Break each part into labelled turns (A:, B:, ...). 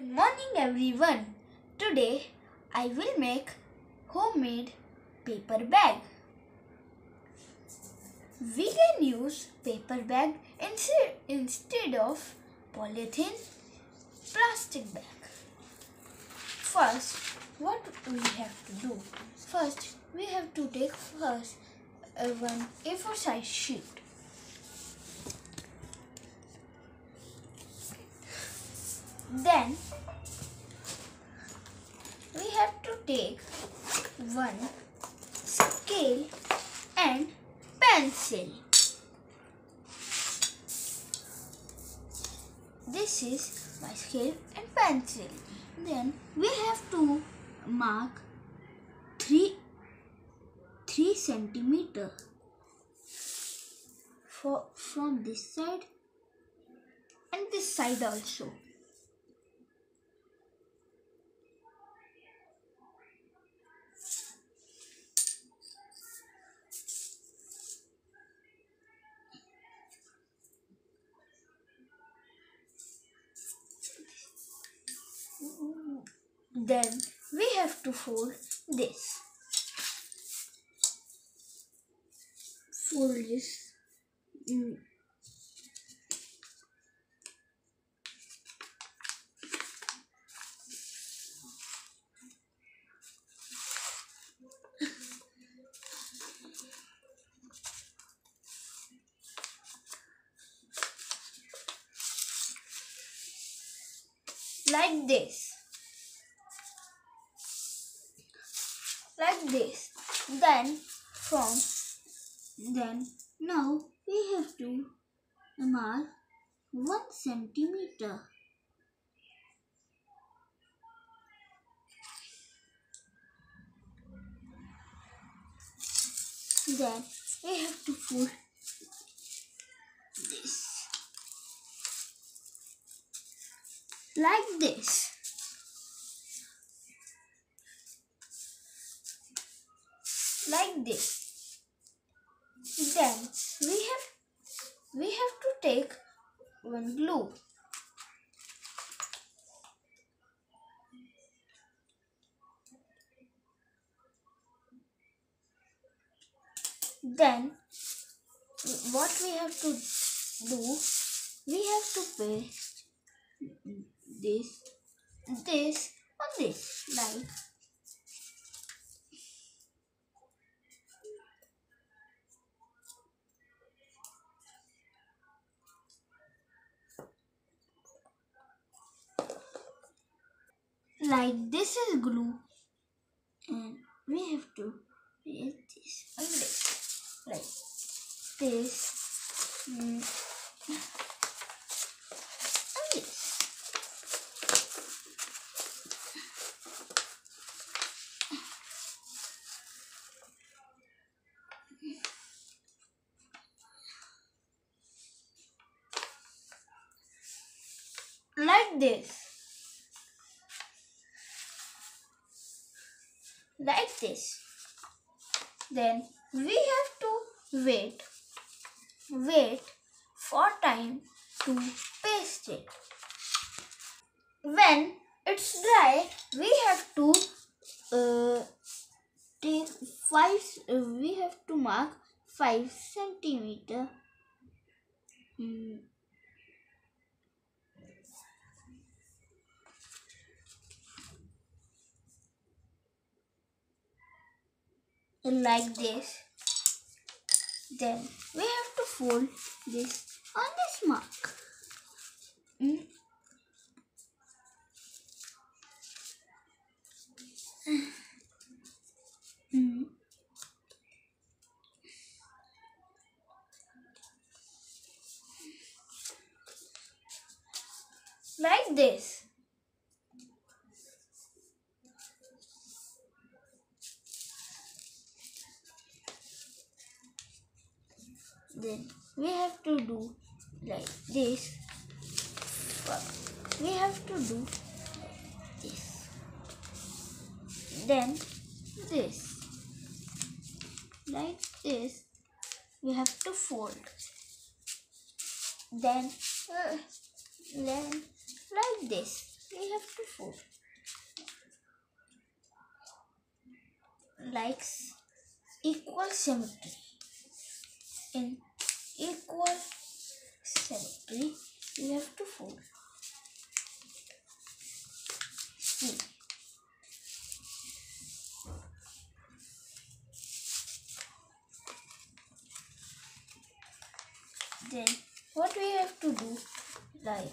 A: Good morning everyone. Today I will make homemade paper bag. We can use paper bag instead, of polythene plastic bag. First, what we have to do? First, we have to take first uh, one A4 size sheet. Then we have to take one scale and pencil. This is my scale and pencil. Then we have to mark 3 3 centimeter for from this side and this side also. Then we have to fold this. Fold this. mm, like this. Like this. Then from then now we have to mark one centimeter. Then we have to fold this like this. This. Then we have we have to take one glue. Then what we have to do we have to paste this this on this like like this is glue. And we have to paste this on this like this. And this. Like this like this. Then we have to wait wait for time to paste it. When it's dry we have to uh, take five uh, we have to mark five centimeter. Mm, like this then we have to fold this on this mark Mm. Mm. like this then we have to do like this. We have to do this. Then this. Like this we have to fold. Then uh, then like this we have to fold. Like equal symmetry in equal we have to fold. C. Then what we have to do? Like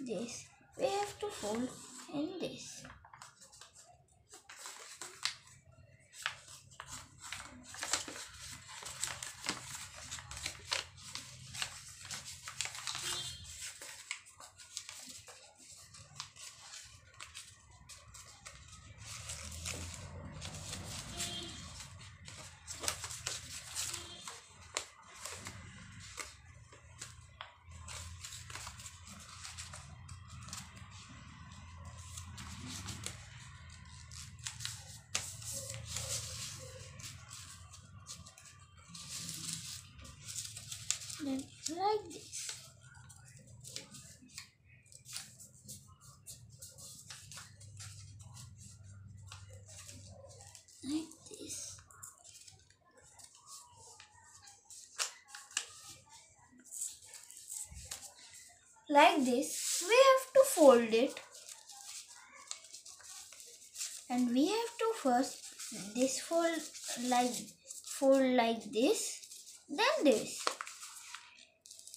A: this. We have to fold in this like this like this like this we have to fold it. And we have to first this fold like fold like this then this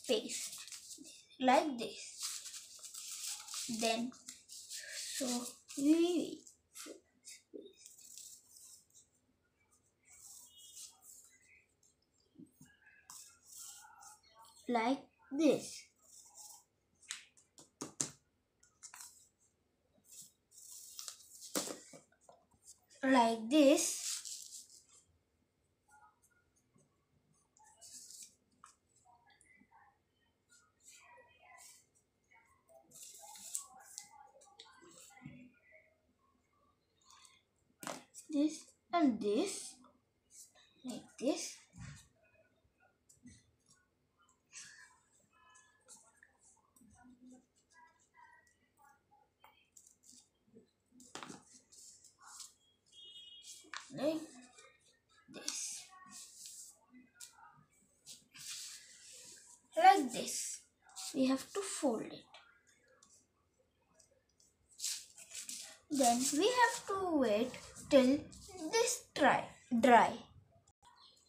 A: paste like this. Then so we like this. Like this this and this like this. Like this. Like this. We have to fold it. Then we have to wait till this dry dry.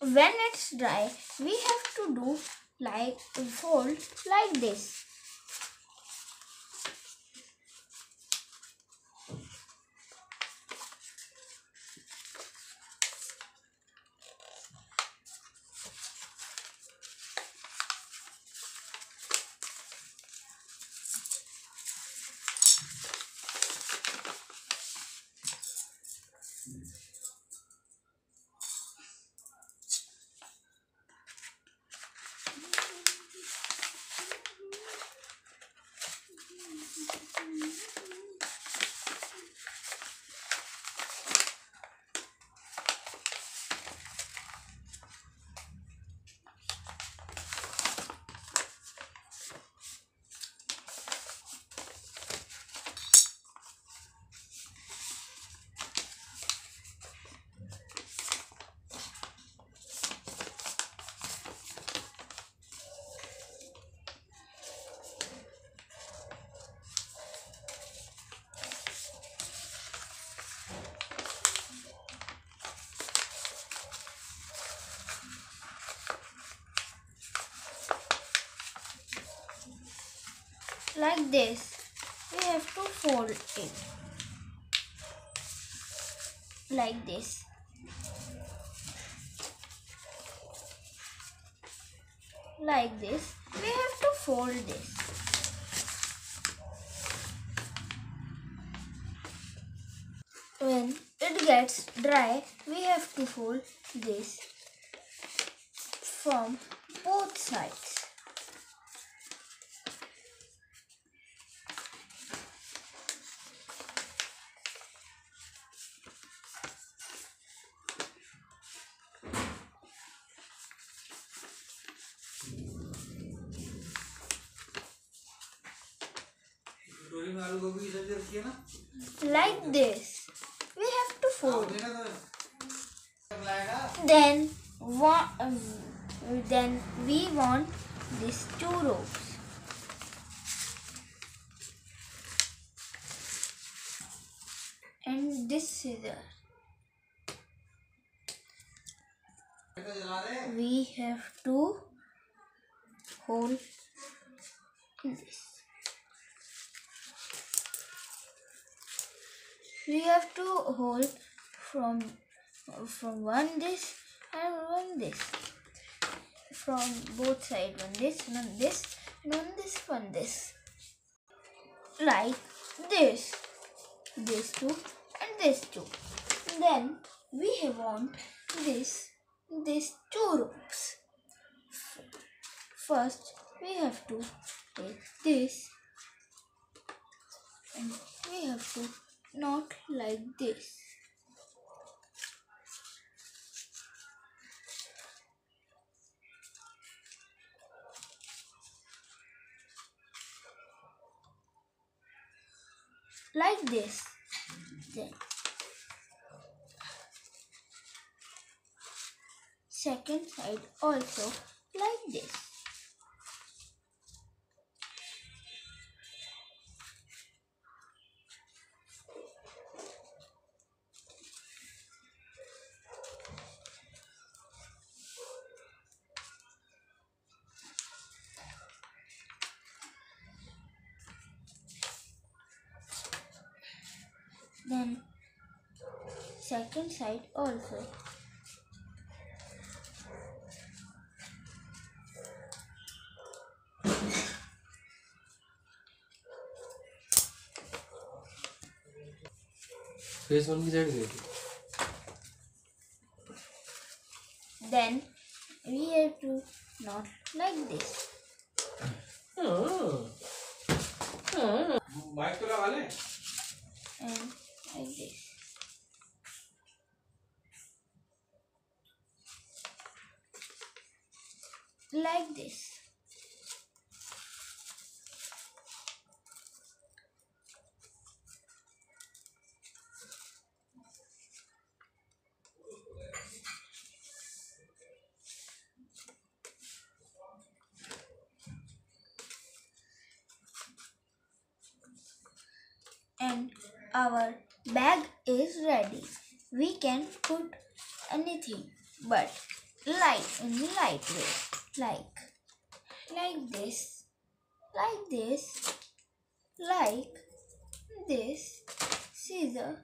A: When it's dry we have to do like fold like this like this. We have to fold it. Like this. Like this. We have to fold this. When it gets dry we have to fold this from both sides Like this. We have to fold. Then, um, then we want these two ropes. And this scissor. We have to hold this. We have to hold from from one this and one this. From both sides, one this, one this, one this, one this. Like this. This two and this two. Then we have want this these two ropes. First, we have to take this and we have to knot like this. Like this. Then, second side also like this. second side also.
B: Phase one की side गई थी
A: Then we have to knot like this.
C: Mic तो लगा ले
A: and like this. Like this. and our bag is ready. We can put anything but light in light way like like this like this like this scissor